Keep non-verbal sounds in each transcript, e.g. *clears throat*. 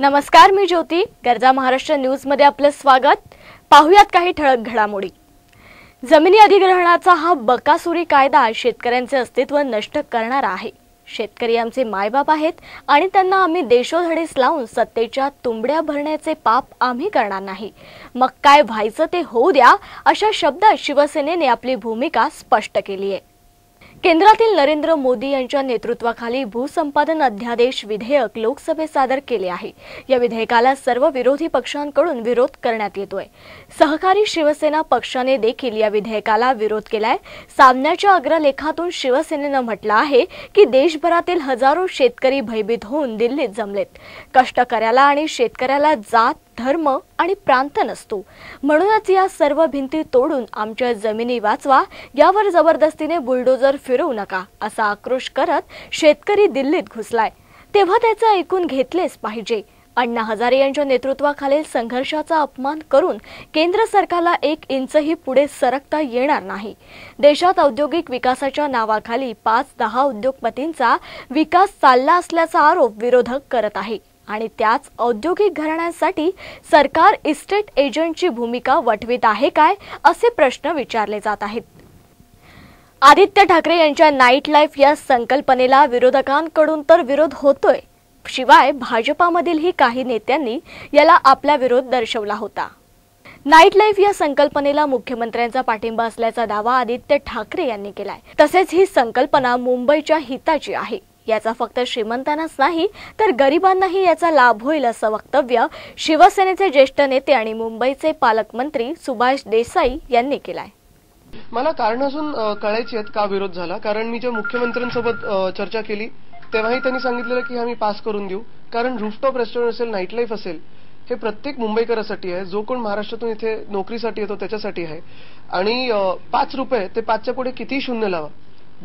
नमस्कार मी ज्योती. गरजा महाराष्ट्र न्यूजमध्ये आपलं स्वागत. पाहुयात काही ठळक घडामोडी. जमिनी अधिग्रहणाचा हा बकासुरी कायदा शेतकऱ्यांचे अस्तित्व नष्ट करणारा आहे. शेतकरी आमचे मायबाप आहेत आणि त्यांना आम्ही देशोधडीस लावून सत्तेच्या तुंबड्या भरण्याचे पाप आम्ही करणार नाही. मग काय व्हायचं ते होऊ द्या अशा शब्दात शिवसेनेने आपली भूमिका स्पष्ट केली आहे केंद्रातील नरेंद्र मोदी यांच्या नेतृत्वाखाली भूसंपादन अध्यादेश विधेयक लोकसभेत सादर केले आहे. या विधेयकाला सर्व विरोधी पक्षांकडून विरोध करण्यात येतोय. सहकारी शिवसेना पक्षाने देखील या विधेयकाला विरोध केलाय. सामन्याच्या अग्रलेखातून शिवसेनेनं म्हटलं आहे की देशभरातील हजारो शेतकरी भयभीत होऊन दिल्लीत जमलेत. कष्टकऱ्याला आणि शेतकऱ्याला जात धर्म आणि प्रांत नसतो. म्हणूनच या सर्व भिंती तोडून आमच्या जमिनी वाचवा यावर जबरदस्तीने बुलडोजर फिरवू नका असा आक्रोश करत शेतकरी दिल्लीत घुसलाय. तेव्हा त्याचं ऐकून घेतलेच पाहिजे. अण्णा हजारे यांच्या नेतृत्वाखालील संघर्षाचा अपमान करून केंद्र सरकारला एक इंचही पुढे सरकता येणार नाही. देशात औद्योगिक विकासाच्या नावाखाली पाच दहा उद्योगपतींचा विकास चालला असल्याचा आरोप विरोधक करत आहे. आणि त्याच औद्योगिक घराण्यांसाठी सरकार इस्टेट एजंटची भूमिका वठवीत आहे काय असे प्रश्न विचारले जात आहेत. आदित्य ठाकरे यांच्या नाईट लाईफ या संकल्पनेला विरोधकांकडून तर विरोध होतोय. शिवाय भाजपामधीलही काही नेत्यांनी याला आपला विरोध दर्शवला होता. नाईट लाईफ या संकल्पनेला मुख्यमंत्र्यांचा पाठिंबा असल्याचा दावा आदित्य ठाकरे यांनी केलाय. तसेच ही संकल्पना मुंबईच्या हिताची आहे. याचा फक्त श्रीमंतांनाच नाही तर गरिबांनाही याचा लाभ होईल असं वक्तव्य शिवसेनेचे ज्येष्ठ नेते आणि मुंबईचे पालकमंत्री सुभाष देसाई यांनी केलंय. मला कारण अजून कळायची आहेत का विरोध झाला? कारण मी जेव्हा मुख्यमंत्र्यांसोबत चर्चा केली तेव्हाही त्यांनी सांगितलेलं की आम्ही पास करून देऊ. कारण रूफटॉप रेस्टॉरंट असेल नाईट लाईफ असेल हे प्रत्येक मुंबईकरासाठी आहे. जो कोण महाराष्ट्रातून इथे नोकरीसाठी येतो त्याच्यासाठी आहे. आणि पाच रुपये ते पाचच्या पुढे कितीही शून्य लावा.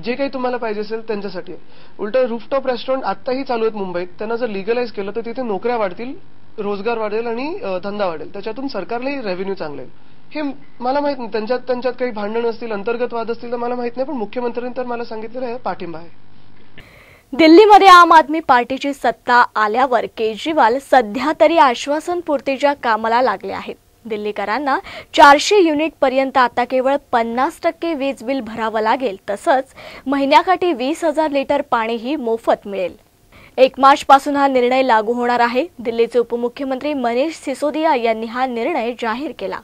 जे काही तुम्हाला पाहिजे असेल त्यांच्यासाठी. उलट रूफटॉप रेस्टॉरंट आत्ताही चालू आहेत मुंबईत. त्यांना जर लिगलाइज केलं तर तिथे नोकऱ्या वाढतील रोजगार वाढेल आणि धंदा वाढेल. त्याच्यातून सरकारलाही रेव्हेन्यू चांगले हे मला माहीत नाही. त्यांच्यात त्यांच्यात काही भांडण असतील अंतर्गत वाद असतील तर मला माहीत नाही. पण मुख्यमंत्र्यांनी तर मला सांगितलेलं आहे पाठिंबा आहे. दिल्लीमध्ये आम आदमी पार्टीची सत्ता आल्यावर केजरीवाल सध्या तरी आश्वासन पूर्तीच्या कामाला लागले आहेत. दिल्लीकरांना चारशे युनिटपर्यंत आता केवळ पन्नास टक्के वीज बिल भरावं लागेल. तसंच महिन्याकाठी वीस हजार लिटर पाणीही मोफत मिळेल. एक मार्च पासून हा निर्णय लागू होणार आहे. दिल्लीचे उपमुख्यमंत्री मनीष सिसोदिया यांनी हा निर्णय जाहीर केला.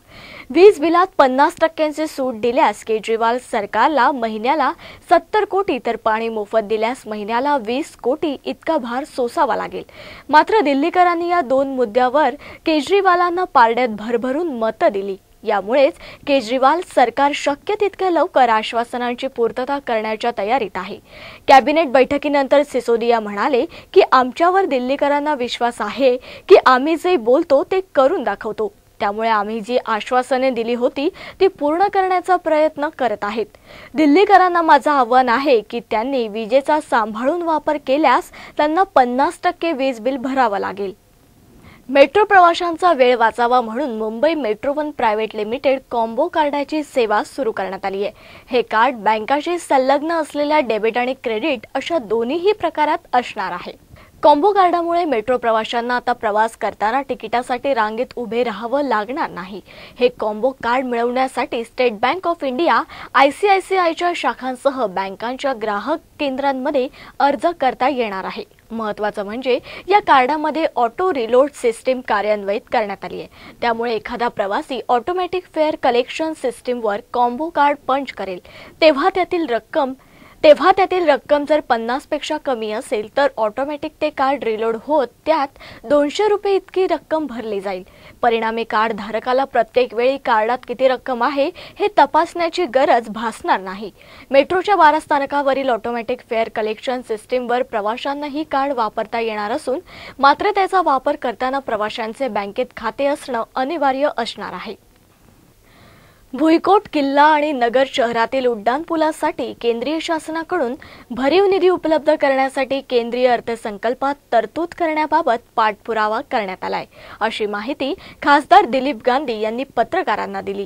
वीज बिलात पन्नास टक्क्यांचे सूट दिल्यास केजरीवाल सरकारला महिन्याला सत्तर कोटी तर पाणी मोफत दिल्यास महिन्याला वीस कोटी इतका भार सोसावा लागेल. मात्र दिल्लीकरांनी या दोन मुद्द्यावर केजरीवालांना पारड्यात भरभरून मतं दिली. यामुळेच केजरीवाल सरकार शक्य तितक्या लवकर आश्वासनांची पूर्तता करण्याच्या तयारीत आहे. कॅबिनेट बैठकीनंतर सिसोदिया म्हणाले की आमच्यावर दिल्लीकरांना विश्वास आहे की आम्ही जे बोलतो ते करून दाखवतो. त्यामुळे आम्ही जी आश्वासने दिली होती ती पूर्ण करण्याचा प्रयत्न करत आहेत. दिल्लीकरांना माझं आव्हान आहे की त्यांनी विजेचा सांभाळून वापर केल्यास त्यांना पन्नास टक्के वीज बिल भरावं लागेल. मेट्रो प्रवाशांचा वेळ वाचावा म्हणून Mumbai metro one private limited combo कार्डाची सेवा सुरू करण्यात आली आहे. हे कार्ड बँकाशी संलग्न असलेल्या डेबिट आणि क्रेडिट अशा दोन्हीही प्रकारात असणार आहे. कॉम्बो कार्डामुळे मेट्रो प्रवाशांना आता प्रवास करताना तिकिटासाठी रांगेत उभे राहावं लागणार नाही. हे कॉम्बो कार्ड मिळवण्यासाठी स्टेट बँक ऑफ इंडिया आयसीआयसीआयच्या शाखांसह बँकांच्या ग्राहक केंद्रांमध्ये अर्ज करता येणार आहे. महत्वाचं म्हणजे या कार्डामध्ये ऑटो रिलोड सिस्टीम कार्यान्वित करण्यात आली आहे. त्यामुळे एखादा प्रवासी ऑटोमॅटिक फेअर कलेक्शन सिस्टीमवर कॉम्बो कार्ड पंच करेल. तेव्हा त्यातील रक्कम तेव्हा त्यातील रक्कम जर पन्नासपेक्षा कमी असेल तर ऑटोमॅटिक ते कार्ड रिलोड होत त्यात दोनशे रुपये इतकी रक्कम भरली जाईल. परिणामी कार्ड धारकाला प्रत्येक वेळी कार्डात किती रक्कम आहे हे तपासण्याची गरज भासणार नाही. मेट्रोच्या बारा स्थानकावरील ऑटोमॅटिक फेअर कलेक्शन सिस्टीमवर प्रवाशांना ही कार्ड वापरता येणार असून मात्र त्याचा वापर करताना प्रवाशांचे बँकेत खाते असणं अनिवार्य असणार आहे. भुईकोट किल्ला आणि नगर शहरातील उड्डाणपुलासाठी केंद्रीय शासनाकडून भरीव निधी उपलब्ध करण्यासाठी केंद्रीय अर्थसंकल्पात तरतूद करण्याबाबत पाठपुरावा करण्यात आलाय अशी माहिती खासदार दिलीप गांधी यांनी पत्रकारांना दिली.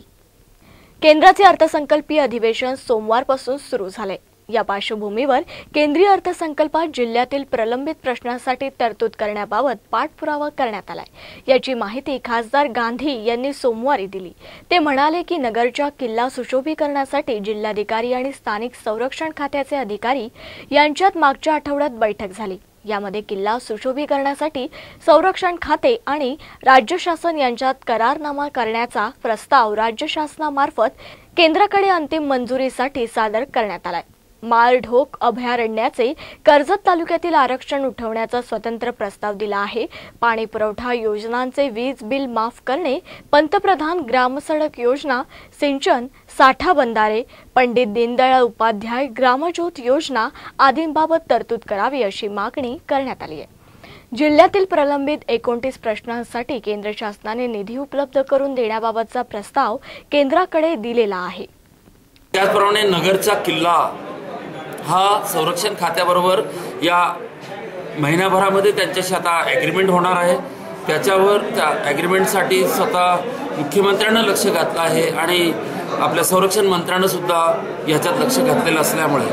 केंद्राचे अर्थसंकल्पीय अधिवेशन सोमवारपासून सुरू झाले या पार्श्वभूमीवर केंद्रीय अर्थसंकल्पात जिल्ह्यातील प्रलंबित प्रश्नांसाठी तरतूद करण्याबाबत पाठपुरावा करण्यात आलाय. याची माहिती खासदार गांधी यांनी सोमवारी दिली. ते म्हणाले की नगरच्या किल्ला सुशोभीकरणासाठी जिल्हाधिकारी आणि स्थानिक संरक्षण खात्याचे अधिकारी यांच्यात मागच्या आठवड्यात बैठक झाली. यामध्ये किल्ला सुशोभीकरणासाठी संरक्षण खाते आणि राज्य शासन यांच्यात करारनामा करण्याचा प्रस्ताव राज्य शासनामार्फत केंद्राकडे अंतिम मंजुरीसाठी सादर करण्यात आलाय. माळढोक अभयारण्याचे कर्जत तालुक्यातील आरक्षण उठवण्याचा स्वतंत्र प्रस्ताव दिला आहे. पाणी पुरवठा योजनांचे वीज बिल माफ करणे पंतप्रधान ग्रामसडक योजना सिंचन साठा बंधारे पंडित दीनदयाळ उपाध्याय ग्रामज्योत योजना आदींबाबत तरतूद करावी अशी मागणी करण्यात आली आहे. जिल्ह्यातील प्रलंबित एकोणतीस प्रश्नांसाठी केंद्र शासनाने निधी उपलब्ध करून देण्याबाबतचा प्रस्ताव केंद्राकडे दिलेला आहे. त्याचप्रमाणे नगरचा किल्ला हा संरक्षण खात्याबरोबर या महिन्याभरामध्ये त्यांच्याशी आता ॲग्रीमेंट होणार आहे. त्याच्यावर त्या ॲग्रीमेंटसाठी स्वतः मुख्यमंत्र्यांना लक्ष घातलं आहे आणि आपल्या संरक्षण मंत्र्यानं सुद्धा याच्यात लक्ष घातलेलं असल्यामुळे.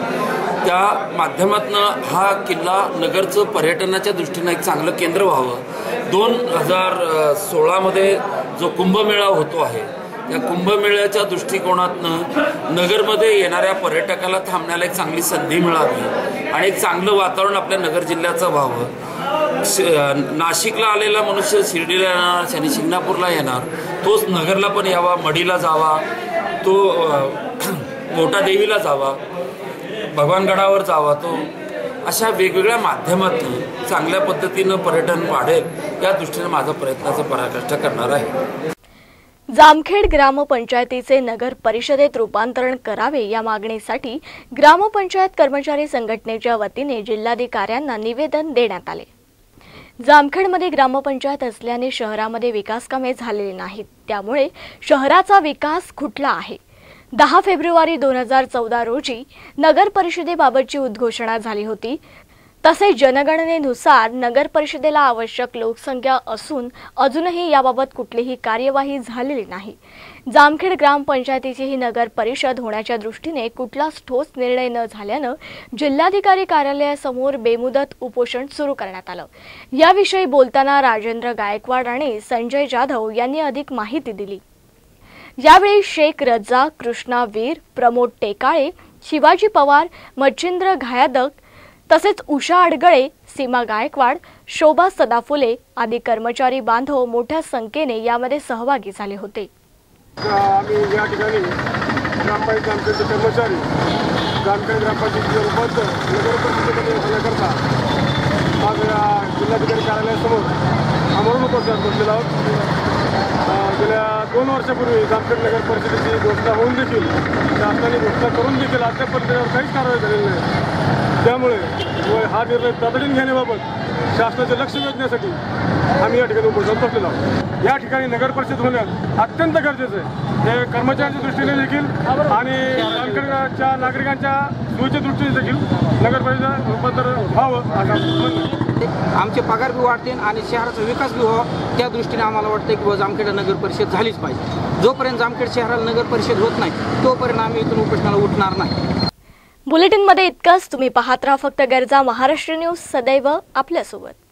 त्या माध्यमातनं हा किल्ला नगरचं पर्यटनाच्या दृष्टीनं एक चांगलं केंद्र व्हावं. दोन हजार सोळामध्ये जो कुंभमेळा होतो आहे त्या कुंभमेळ्याच्या दृष्टिकोनातनं नगरमध्ये येणाऱ्या पर्यटकाला थांबण्याला एक चांगली संधी मिळावी आणि एक चांगलं वातावरण आपल्या नगर जिल्ह्याचं व्हावं. श- नाशिकला आलेला मनुष्य शिर्डीला येणार शनी शिंगणापूरला येणार तोच नगरला पण यावा मडीला जावा तो *clears throat* मोठा देवीला जावा भगवानगडावर जावा तो अशा वेगवेगळ्या माध्यमातून चांगल्या पद्धतीनं पर्यटन वाढेल या दृष्टीने माझा प्रयत्नाचा पराकाष्ठा करणार आहे. जामखेड ग्रामपंचायतीचे नगर परिषदेत रूपांतरण करावे या मागणीसाठी ग्रामपंचायत कर्मचारी संघटनेच्या वतीने जिल्हाधिकाऱ्यांना निवेदन देण्यात आले. जामखेडमध्ये ग्रामपंचायत असल्याने शहरामध्ये विकास कामे झालेली नाहीत. त्यामुळे शहराचा विकास खुटला आहे. दहा फेब्रुवारी दोन हजार चौदा रोजी नगर परिषदेबाबतची उद्घोषणा झाली होती. तसेच जनगणनेनुसार नगर परिषदेला आवश्यक लोकसंख्या असून अजूनही याबाबत कुठलीही कार्यवाही झालेली नाही. जामखेड ग्रामपंचायतीची ही नगर परिषद होण्याच्या दृष्टीने कुठलाच ठोस निर्णय न झाल्यानं जिल्हाधिकारी कार्यालयासमोर बेमुदत उपोषण सुरू करण्यात आलं. याविषयी बोलताना राजेंद्र गायकवाड आणि संजय जाधव यांनी अधिक माहिती दिली. यावेळी शेख रज्जा कृष्णा वीर प्रमोद टेकाळे शिवाजी पवार मच्छिंद्र घायादक तसेच उषा अडगळे सीमा गायकवाड शोभा सदाफुले आदी कर्मचारी बांधव मोठ्या संख्येने यामध्ये सहभागी झाले होते. आम्ही या ठिकाणी ग्रामपंचायत कर्मचारी ग्रामपंचायतीचे आज जिल्हाधिकारी कार्यालयासमोर म्हणून उपोषणात बसलेलो आहोत गेल्या दोन वर्षापूर्वी जामखेड नगर परिषदेची घोषणा होऊन देखील शासनाने घोषणा करून देखील अद्यापर्यंत त्यावर काहीच कारवाई झालेली नाही. त्यामुळे हा निर्णय तातडीने घेण्याबाबत शासनाचे लक्ष वेधण्यासाठी आम्ही या ठिकाणी उपोषणात बसलेलो आहोत. या ठिकाणी नगर परिषद होणं अत्यंत गरजेचं आहे. हे कर्मचाऱ्यांच्या दृष्टीने देखील आणि जामखेडच्या नागरिकांच्या सोयीच्या दृष्टीने देखील नगर परिषद रूपांतर व्हावं असं आमचे पगार बी वाढतील आणि शहराचा विकास बी व्हावा. त्या दृष्टीने आम्हाला वाटतं की जामखेडा नगर परिषद झालीच पाहिजे. जोपर्यंत जामखेड शहराला नगर परिषद होत नाही तोपर्यंत आम्ही इथून उपोषणाला उठणार नाही. बुलेटिनमध्ये इतकंच. तुम्ही पाहत राहा फक्त गरजा. महाराष्ट्र न्यूज सदैव आपल्यासोबत.